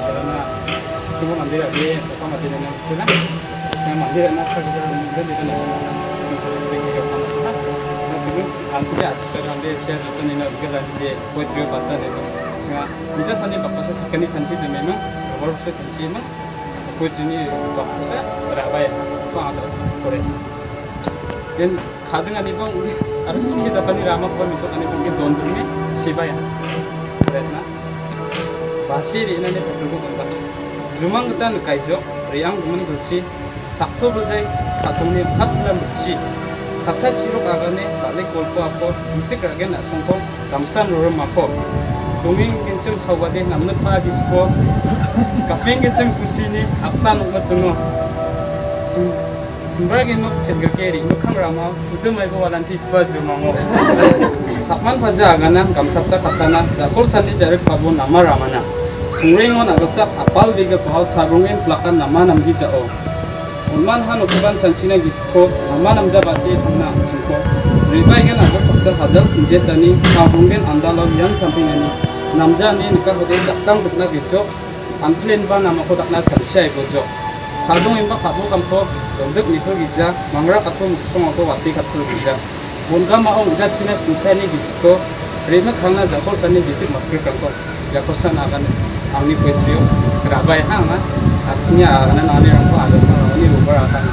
karena semua ambil aja apa mati dengan itu kan yang mandi karena kalau kita mungkin kita nasi simpel sebagai apa nanti 안쓰게 아치자는데 시야 줬던 이나 우리가 이제 보여드려 봤다 내고 제가 미자탄이 바꿔서 사건이 전시되면은 월급세 전시면 보여주니 바꿔서 라바에 방아들 보내 연 가등 아니고 우리 아르스키다 바니 라마 보면서 아니 본게 돈들이 시바야. 그랬나? Lagi kue trio patah nih sehingga bisa tadi bapak saya sekali sanci deh memang kalau saya sanci mah kue ini bapak saya berapa ya apa ada boleh dan kadang ani bang harus kita pani ramah pun misal ani mungkin don dulu siapa ya karena basir ini nih betul betul rumang kita nukai jo riang gumen bersih sabtu bersih katungnya kat dalam bersih kata ciruk agane balik kolpo apa musik lagi nak sungkong kamsan rurum apa Duming kincim khawade namna pa disko kaping kincim kusini apsan umat tuno Sembagi nuk cenggir kiri nuk kang rama udah mai bawa lanti tiba jual mango sapman faja agana nama ramana sungringon agasak apal biga pahal cabungin pelakan nama namgi jao unman han ukuban cancina gisko nama namja basi thangna sungko ribai gen agak saksa hajar senjetani cabungin andalo yang campingani namja ni nikah hode dakdang betna gijo amplin ba nama ko dakna cansai bojo khadung imba khadu kampo dongdek nifo gija mangra katpo muksong auto wati katpo gija. Bunga ma ong ja sina sinchani bisko rena khangna jakor sani bisik makir kanko jakor san agan angni poetrio rabai hang na atsinya agan nani rangko ada ni rubar akan